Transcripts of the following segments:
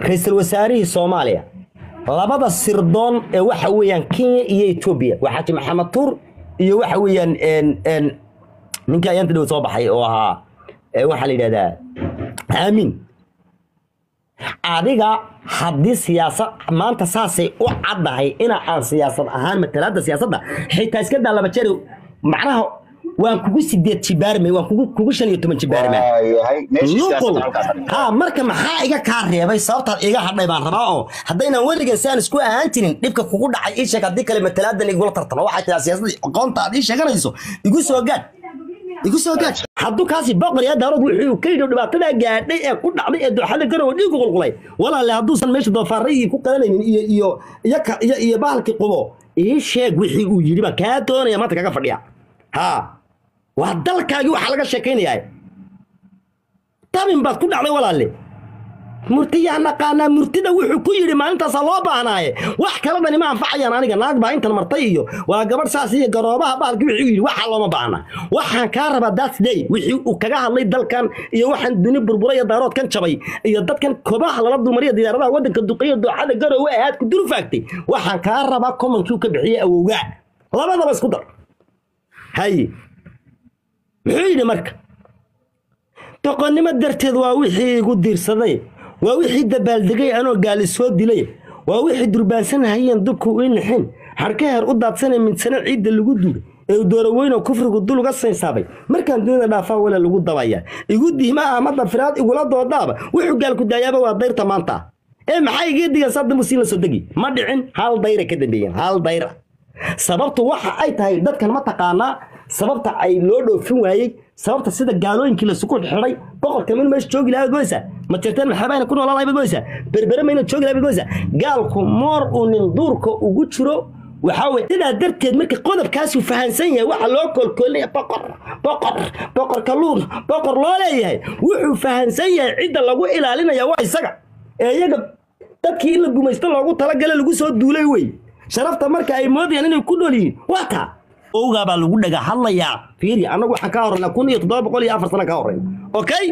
ra'iisul wasaarihii soomaaliya. Labada sirdoon ee waxa weeyaan kenya iyo etoobiya waa xaaji maxamed tuur iyo waxa weeyaan ninkii ayaanta dhow soo baxay oo ahaa waxaa la yidhahdaa aamin adiga haddii siyaasad maanta saasay u caddahay ina aan siyaasad ahaan matalaada siyaasadda? Xitaa iska daa laba macnaha waan kugu sideed jibaarmay waan kugu shan iyo toban nuqul ha marka maxaa iga kaa reebay? Sababtaad iga hadhay baan rabaa oo haddaynan weligan saan isku ahaan jirin dhibka kugu dhacay ii sheeg haddii kale matalaadan igula tartamo waxay tiraa siyaasadii aqoonta aad ii sheeganayso. Igu soo gaad. Igu soo gaad. Hadduu kaasi boqor yaa daarood wuxuu ka yidhi dhibaatadaa gaadhay ee ku dhacday ee dooxada garowe dhiigu qulqulay. Walaale hadduusan meesha doofaarayii ku qadanaynin iyo iyo iyo iyo bahalkii qubo ii sheeg wixii uu yidhi baan kaa doonaya maanta kaga fadhiya. Ha waa dalkaagii waxaa laga sheekaynayaa tabin baad ku dhacday walaalle murtiyaa naqaanaa murtida wuxuu ku yidhi maalintaasaa loo baahnaaye wax kala dhani ma anfacayaan aniga naag baa intan martay iyo waa gabadh saas iyo garoobaha baalki wuxuu yidhi waxaa looma baahna. Waxaan kaa rabaa that's day wixii uu kaga hadlay dalkan iyo waxaan duni burbura iyo daaroodkan jabay iyo dadkan kobaha lala dulmariya diyaaradaha waddanka duqeeyo dooxada garoowe ahaad ku dul faagtay. Waxaan kaa rabaa komankii ka bixiyey awowgaa labadaba isku dar. Haye muxuu yidhi marka. Doqonnimo darteed waa wixii igu diirsaday waa wixii dabaaldegay anoo gaali soo dilay waa wixii durbaansanahayeen dubku ii nixin xarkaheer u daadsanay midsano ciidda lagu duugay ee dooroweyno kufrigu dul uga saysaabay markaan dunida dhaafaa wala lagu dabaya igu dihma ahmadda firaad igula doodaaba. Wuxuu gaalku daayaaba waa dayrta maanta. Ee maxaa iga digan musiin la soo degi? Ma dhicin hal dayra ka dambeeyeen hal dayra. Sababtu waxa ay tahay dadkan ma taqaanaa sababta ay loo dhoofin waayey sababta sida gaalooyinkii lasuku xidhay boqorka min meesha joogi lahayd moysa ma jirteen maxaabayna ku noolaan lahayd moysa berbere mayna joogi lahayd moysa gaalku moor uu nin duurka ugu jiro waxaa weye sidaa darteed marka qodobkaasuu fahansan yahay waxa loo kolkolinaya boqor boqor boqor kalluun boqor loo leeyahay wuxuu fahansan yahay cidda lagu ilaalinaya waa isaga. Ee iyaga dadkii in la gumaysto loogu talagala lagu soo duulay wey sharafta marka ay moodayaan inay ku nool yihiin waa taa owgaa baa lagu dhaga hadlayaa fiiri annagu waxaan ka horreynaa kun iyo toddoba boqol iyo afar sana ka horreyna okay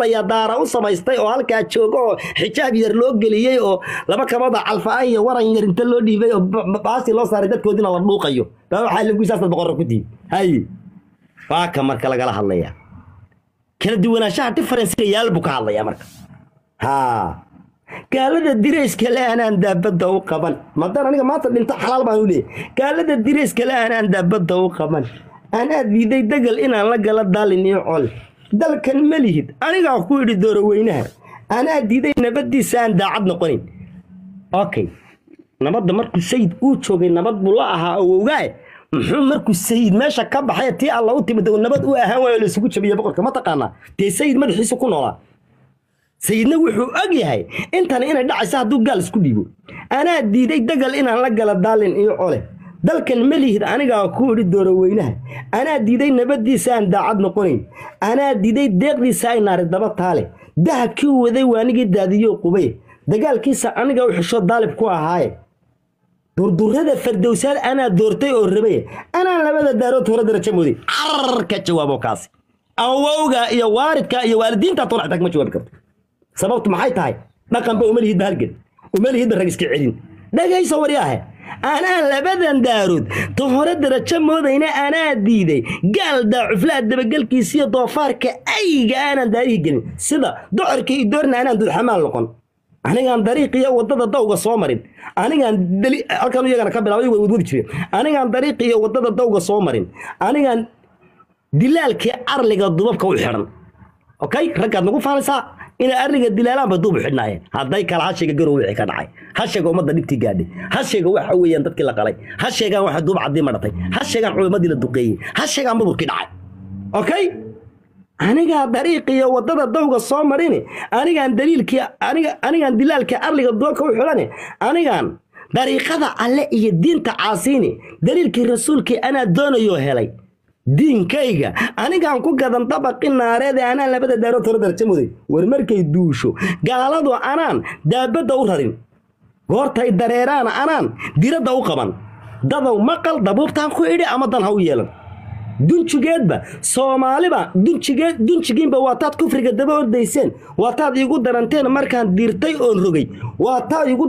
ayaa daara u samaystay oo halkaa jooga oo xijaab yar loo geliyey oo laba kabada calfa'an iyo waran yar inta loo dhiibay oo ba- ba- baasi loo saaray dadkoodina la dhuuqayo. Baa waxaa lagu saasad boqorra ku tihi haye waa ka marka lagala hadlayaa. Kala duwanaanshaha differencega yaal buu ka hadlayaa marka. Haa gaalada dirayska le anaan daabadda u qaban. Madan aniga maanta dhinto xalaal baan u leeyahy gaalada dirayska le anaan daabadda u qaban. Anaa diiday degal inaan la gala daalin iyo col. Dalkan ma lihid. Anigaa ku idhi dooroweynaha anaa diiday nabaddiisa aan daacad noqonin. Okay nabadda markuu sayid uu joogay nabad buu la ahaa awowgaa muxuu markuu sayid meesha ka baxay tii alla u timid nabad u ahaan waayo laysugu jabiya boqorka ma taqaanaa? Dee sayid madaxiisa ku noolaa sayidna wuxuu og yahay intan inay dhacayso hadduu gaal isku dhiibo anaa diiday degal inaan la gala daalin iyo cole dalkan ma lihid anigaa ku idhi dooroweynaha anaa diiday nabaddiisa aan daacad noqonayn. Anaa diiday deeqdiisa ay naari daba taale. Dahabkii waday waanigii daadiyo qubay. Dagaalkiisa aniga u xisho daalib ku ahaaye. Durdurada fardowsaad anaa doortay oo rabay. Anaan labada daarood hore darajo mooday carar ka kaasi. Awowga iyo waaridka iyo waalidiinta toona xitaa kama jawaabi karto sababtu maxay tahay? Dhaqanba uma lihidba halgan? Uma lihidba rag iska celin. Dhagayso waryaahe anaa labadan daarood ta hore darajo moodayna anaa diiday. Gaal daacuflaha dabagelkiisiyo doofaarka ayga aanan daarihii gelin. Sida docorka iyo doorna anaan dudxamaal noqon. Anigaan dariiqiyo waddada dawga soo marin. Anigaan halkan iyagana ka bilaabay way wadwadi jireen anigaan dariiqiyo waddada dawga soo marin. Anigaan dilaalkii arliga dubabka u xidhan okay? Raggaad nagu faanaysaa inay arriga dilaalaanba duub xidhnaayeen hadday kale hashiga garow wixii ka dhacay. Hashiga ummadda dhibtii gaadhay hashiga waxa weeyaan dadkii la qalay. Hashigaan waxa duub caddii madhatay hashigaan culimadii la duqeeyey. Hashigaan mudurkii dhacay. Okay? Anigaa dariiqiyo waddada dawga soo marini. Anigaan daliilkii aniga anigaan dilaalkii arliga duubka u xidhani. Anigaan dariiqada alle iyo diinta caasiini. Daliilkii rasuulkii anaa doonayoo helay diinkayga. Anigaan ku gadan dabaqi naareede anaan labada daarood hore darajo muday. War markay duusho gaaladu anaan daabadda u rarin. Goortay dareeraana anaan diradda u qaban. Dadow maqal dabuubtaan ku idhi ama dan ha u yeelan. Dunjigeedba soomaaliba dunjigeed dunjigiinba waataad kufriga daba ordayseen. Waataad iigu daranteen markaan diirtay oon rogay. Waataad igu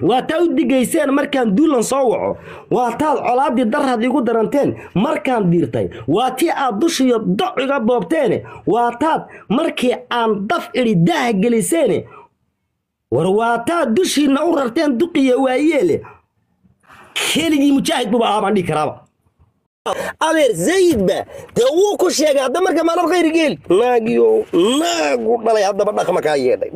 waataad waataad u digayseen markaan duulan soo waco. Waataad colaadii daraad igu daranteen markaan diirtay. Waa tii aad dushiyo doc iga boobteene waataad markii aan daf idhi daaha geliseene war waataad dushiinna u rarteen duqiya waayeele. Keligii mujaahid buba ahaa baan dhihi karaaba. Adeer sayidba dee wuu ku sheegay hadda marka maalab khayr geel naagu dhalay haddaba dhaqma kaa yeedhay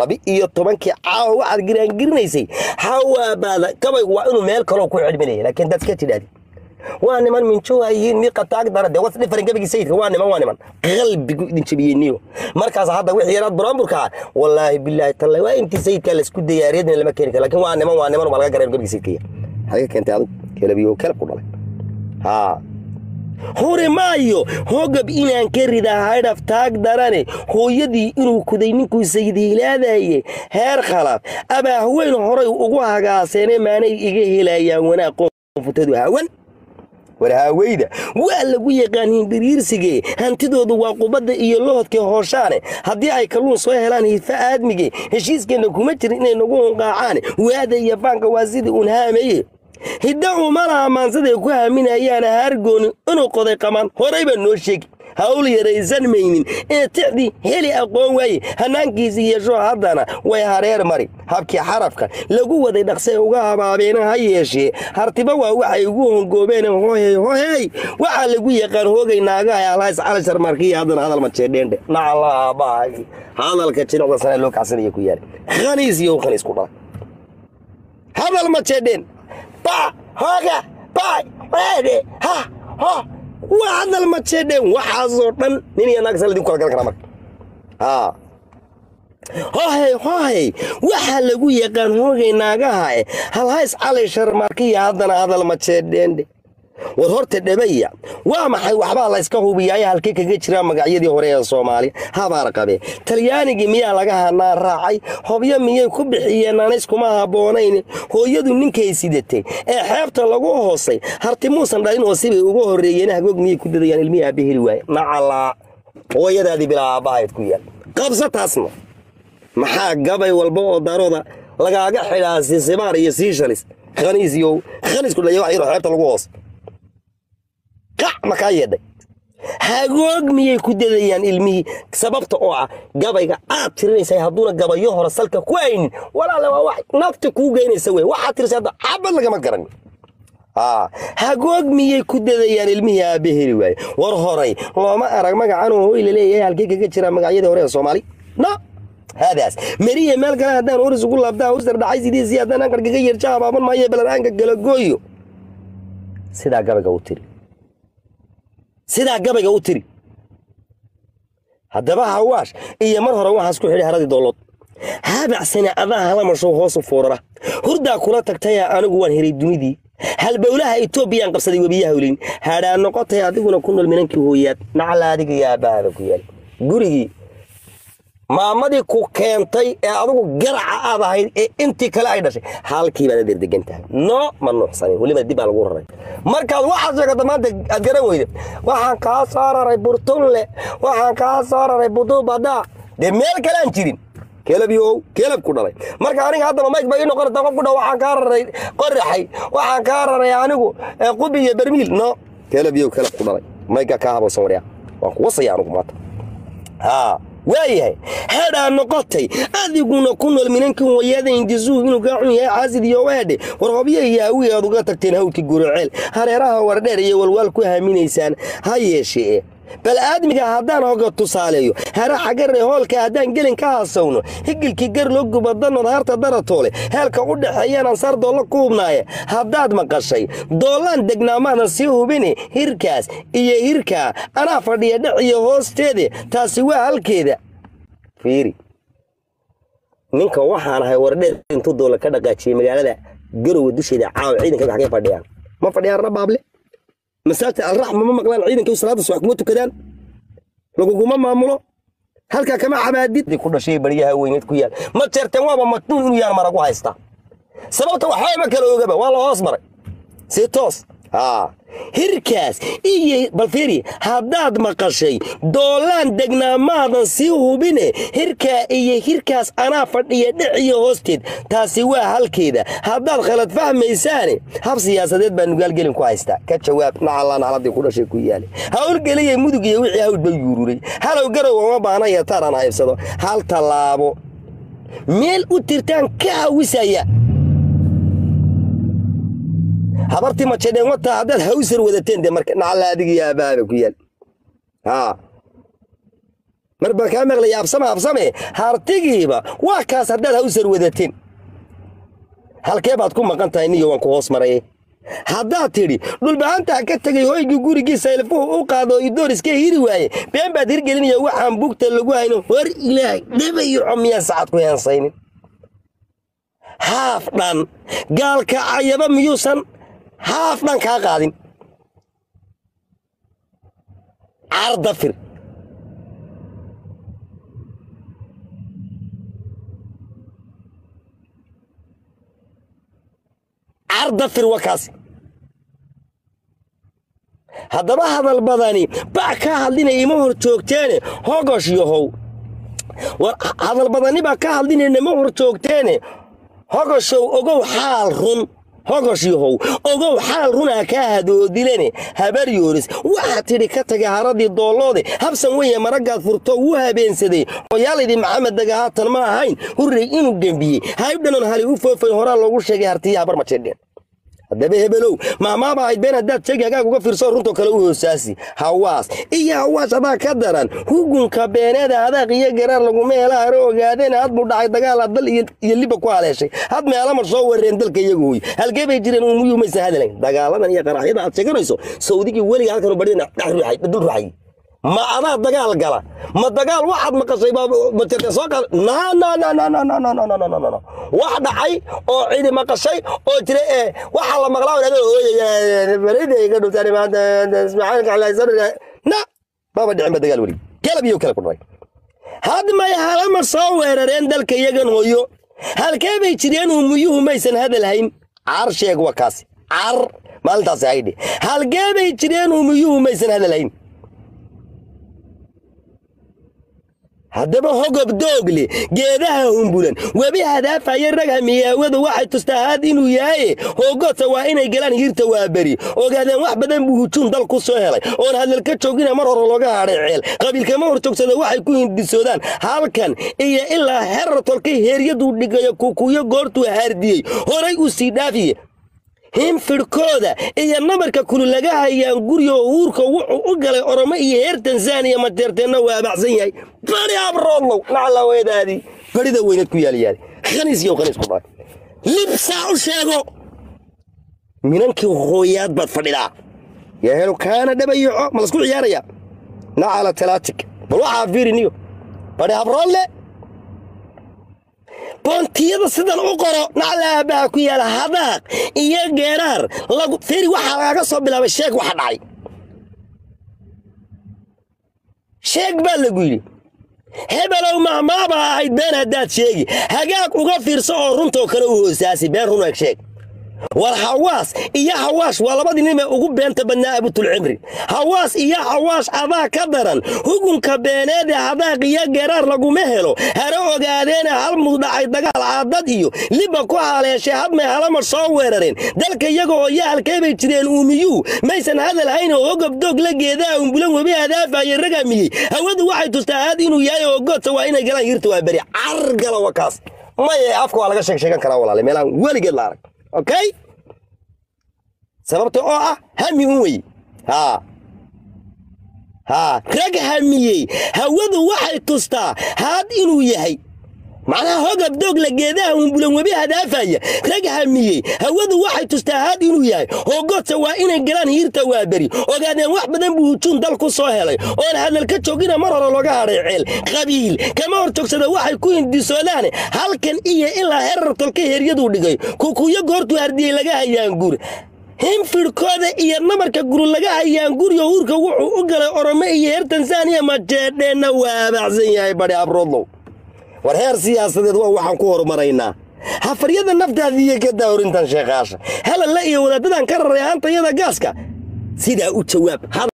laba iyo tobankii caawa waxaad giraangirinaysay. Hawaabaada gabaygu waa inuu meel kaloo ku celminaya laakiin daad iska tidhaadi. Waa niman minjowaayihiin miiqa taag dara dee what's different gabigii sayidka waa niman waa niman. Qalbigu idin jabiyeyniyo markaas hadda wixii yaraad buraanburka ah wallaahi bilaahi tallahi waa intii sayidkaa la isku dayaariyadna lama keeni karo laakiin waa niman waa niman waa laga garan gabigii sayidkaya keentay adigu kelabiyo kelab ku dhalay. Haa hore maayo hogab inaan ka ridaa haydhaf taag darane hooyadii inuu kuday ninkuu sayidhiilaadaye heer khalaf abaa haweyn horay ugu hagaaseene maanay iga helayaan wanaag qoonfutadu hawan war haaweyda waa lagu yaqaan hindiriirsigee? Hantidoodu waa qubadda iyo lohodkee hooshaane. Haddii ay kalluun soo helaan hifa aadmige heshiiskeenna kuma jirin inay nagu hunqaacaane waada iyo faanka waa sidii uun hidda umana ammaansaday ku haaminayaana haargooni inuu qoday qamaan. Horay baa noo sheegi. Hawl yaraysan maynin. Ee tixdii heli aqoon waaye. Hannaankiisii yeesho haddana way hareer mari. Habkii xarafka lagu waday dhaqsee uga habaabeena ha yeeshee. Hartiba waa waxay ugu hongoobeen. Hohey hohey waxaa lagu yaqaan hoogay naagaha alhays calashar markiya haddana hadal majeedheendhe nacalaabahay hadalka jinicda sane loo kacsanaya ku yaalla khaniis iyo khaniis ku dhala. Hadal majeedheen ba hooga bay weede ha ho waa hadal ma jeedheen waxaasoo dhan nin iyo naag sal idinku kala garan karaa marka. Haa hohey hohey waxaa lagu yaqaan hoogay naagaha e halhays calay sharmarkiya haddana hadal ma jeedheendhe war horta dhabaya waa maxay waxbaa layska hubiyaaye halkee kaga jiraa magacyadii hore ee soomaaliya habaar qabe talyaanigii miyaa laga hanaa raacay. Hobyo miyay ku bixiyeen? Naanays kuma habboonayn. Hooyadu ninkay sidatay ee xeebta lagu hoosay harti muusan dhalin oo sibay uga horreeyeen hagoog miyay ku dadayaan? Ilmihii aabbe heli waaye. Nacalaa hooyadaadii bilaa aabbahayd ku yaal. Qabsa taasna. Maxaa gabay walba oo darooda lagaaga xidhaa sisibaar iyo siishalis khaniis iyo khaniisku dhalaya wax yaroo xeebta lagu hoos qac makaa yeedhay? Hagoog miyay ku dadayaan ilmihii? Sababta oo ah gabayga aad tirinaysay hadduuna gabayo hore salka ku haynin walaale waa wax nafta kuu geynaysa wey. Waxaad tirisay hadda cabad lagama garan. Hagoog miyay ku dadayaan ilmihii aabbe heli waaye war horay looma arag magacan oo hoy la leeyahay halkee kaga jiraa magacyadii hore ee soomaali? No. Haadaas meriya meel kale haddaan horis ugu laabtaa hustar dhacay sidiisii haddaan anqarkaga yerja habaaban maayo balaraanka galagooyo sidaa gabayga u tiri sidaa gabayga u tiri. Haddaba hawaash iyo mar hore waxaas ku xidhay haradii doolood haabacsane adaa halamashow hoosu foorara hurdaa kula tagtaya anigu waan heray dunidii. Halbowlaha etoobiyaan qabsaday webiyaha olin hadhaa noqotay adiguna ku nool minankii hooyaad. Aabbahaaba ku yaal. Gurigii maamadii ku keentay ee adigu garaca aad ahayd ee intii kale ay dhashay. Halkii baad adeer degan tahay no ma nuuxsanin weliba dib baa lagu raray. Markaad waxaad sheegata maanta aad garan weyda waxaan kaa soo raray burtunle. Waxaan kaa soo raray budubadaa dee meel kale aan jirin. Kelabiow kelab ku dhalay. Marka aniga haddaba mayg ba ii noqonata qof ku dha waxaan kaa raray qoraxay waxaan kaa raray anigu qubi iyo bermiil no kelabiow kelab ku dhalay. Mayga kaa haboosan waryaa. Waan kuwasaya anigu maanta. Haa waayahay hadhaa noqotay adiguna ku nool minankii hooyada indisuhu inuu kaa xun yahay caasid iyo weedhe war iyo hawi aad uga tagteen hawdkii guroceel hareeraha wardheer iyo walwaal ku haaminaysaan ha yeeshee bal aadmiga haddaan hoga tusaaleeyo hare xagare hoolka haddaan gelin ka hasawno higilkii gar loo gubadanood harta daratoole heelka u dhexeeyaan ansaar doolla ku hubnaaye haddaad maqashay doollaan degnaamaadan sii hubine hirkaas iyo hirkaa anaa fadhiya dheciyo hoosteede taasi waa halkeeda. Fiiri ninka waxaan ahay wardheer intuu doolla ka dhaqaajiyey magaalada garowe dusheeda caawa ciidanka xagee fadhiyaan. Ma fadhiyaan rabaable masaajid alraxma ma maqlaan ciidanka salaada subax kuma tukadaan? Laguguma maamulo? Halkaa kama cabaadid ku dhashay baryaha weyneed ku yaal. Ma jeerteen waaba matnuun inuu yaan maragu haystaa sababta waxba ma kala ogaba waa la hoos maray. Si toos hirkaas iyo balfiiri haddaad maqashay doolaan degnaa maadan sii hubine. Hirkaa iyo hirkaas anaa fadhiya dhiciyo hoosteed taasi waa halkeeda. Haddaad khalad fahmaysaane hab siyaasadeed baa nugaalgelin ku haystaa. Ka jawaab nacallaan haladii ku dhashay ku yaale hawlgeliyay mudug iyo wixii hawdba yuururay. Halow garow uma baanaya taran haybsado. Hal tallaabo. Meel u tirtaan ka hawisaya habartii majadheen wataa haddaad hawsar wadateen de marka nacalla adigiyo aabaaba ku yaal. Mar baan kaa maqlaya absame absame hartigiiba waa kaas haddaad hawsar wadateen. Halkee baad ku maqan tahay niyo waan ku hoos marayay haddaad tidhi dhulbahantaa ka tegay hoygii gurigiisa ilfuhu u qaado idoor iska hiri waaye been baad hirgelinaya waxaan bugta lagu hayno hor ilaahay dhibayo miyaan sacad ku heensaynin haaf dhan gaalka ayaba miyuusan haaf dhan kaa qaadin. Cardafir cardafir waa kaasi. Haddaba hadal badani bac ka hadlinaya ima hor joogteene hogosh yahow war hadal badani baa ka hadlinayna ima hor joogteene hogoshow ogow xaal run hogosh yahow ogow xaal runaa kaa hadoodilene habar yooris. Waxaa tidhi ka taga haradii doolloode habsan weye maraggaad furto wuu habeensaday. Hoyaaladii maxamed daga haatan ma ahayn? Hurrey inuu gembiyey haybdhanon hali u foofay horaa loogu sheegay hartiya habar majedheen haddaba hebelow maamaaba ahayd been haddaad sheegi hagaag uga fiirso runtoo kale u hoosaasi hawaas. Iyo hawaas adaa ka daran hugunka beeneeda hadaaq iyo garaar laguma hela hare ogaadeen had buu dhacay dagaal dal iyo liba ku haleeshay had meelamar soo warreen dalka iyagu hoy halkee bay jireen umuyuu maysa hadalayn dagaaladan iyo qaraxyada aad sheeganayso sawdigii weliga halkanu badhina dhex ruuxay dul ruuxay ma adaa dagaal gala ma dagaal waxaad maqashay wax dhacay oo cidi maqashay oo jira ee waxaa la maqlaa maba dhicinba dagaal weli galab iyo kale halama soo weerareen dalka iyagan hooyo halkee bay jireen uumuyuhu maysan hadalhayn car sheeg wakaas car maalintaasi haydhi halkee bay jireen uumuyuhu maysan hadalhayn haddaba hogob doogle geedaha humbulan webi hadaafaya rag hamiyaawadu waxay tustaa had inuu yahaye hoogota waa inay galaan hiirta waa beri. Ogaadeen wax badan buu hujuun dal ku soo helay. Oon hadal ka joogina mar hore looga hadhay ceel. Qabiilkama hor joogsada waxay ku hindisoodaan. Halkan iyo ilaa herar tolkay heeryaduu dhigayo kukuyo goortuu haardiyey. Horay u sii dhaafiye hinfidhkooda iyo nabarka kulu laga hayaan guriga uurka wuxuu u galay oromo iyo heer tanzaniya mateerteenna waa abacsan yahay. Bari abroodlow nacla weedaadii barida weyneed ku yaaliyaali khaniis iyo khaniis ku dhaay. Libsaa u sheego. Minankii hooyaad baad fadhidaa. Yaa helo kaana dhabayaco ma lasku ciyaaraya nacala talaatig bal waxaa fiiriniyo. Bari abroodle boontiyada sidan u qoro nacla aabbaha ku yaalla hadaaq iyo geeraar feri waxaa lagaga soo bilaabay sheeg waxa dhacay. Sheeg baa lagu yidhi hebelow mahmaaba ahayd been haddaad sheegi. Hagaag uga fiirso oo runtoo kale u hoosaasi been runeeg sheeg war hawaas iyo hawaash waa labadii nin ee ugu beenta badnaa abutulcimri. Hawaas iyo hawaash adaa ka daran. Hugunka beeneede hadaaq iyo geeraar laguma helo. Hare ogaadeene hal mudhacay dagaal caadad iyo liba ku haleeshay hadmay halamar soo weerareen. Dalka iyaga oo ya halkee bay jireen uumiyuu maysan hadal hayn oo hogob doog la geedaa umbulan webi hadaafaye ragamiyey hawadu waxay tustaa had inuu yahay oo goodsa waa inay galaan hirta waa beri. Cargala waa kaas maye afka waa laga sheeg sheegan karaa walaale. Meelahan weligeed la arag okay sababta oo ah hami un wey haa rag hamiyey hawadu waxay tustaa haad inuu yahay macnaha hogab doog la geedaha umbulan webi hadaafaya. Rag hamiyey hawadu waxay tustaa haad inuu yahay. Hoogoodsa waa inay galaan hiirta waa beri ogaadeen wax badan buu hujuun dal ku soo helay. Oon hadal ka joogina mar hore looga hadhay ceel. Qabiil. Kama hor joogsada waxay ku hindisoodaane halkan iyo ilaa herar tolka heeryaduu dhigay. Kukuyo goortuu hardiyey laga hayaan guur. Hinfidhkooda iyo nabarka guru laga hayaan guriga huurka wuxuu u galay oromo iyo heer tanzaniya majeedheenna waa abacsan yahay badhi abroodlow war heer siyaasadeed waa waxaan ku horumaraynaa hafaryada naftaadiiyo ka daawarintan sheekaasha halalla iyo wadaadadan ka raray ahaantayada gaaska. Sidaa u jawaab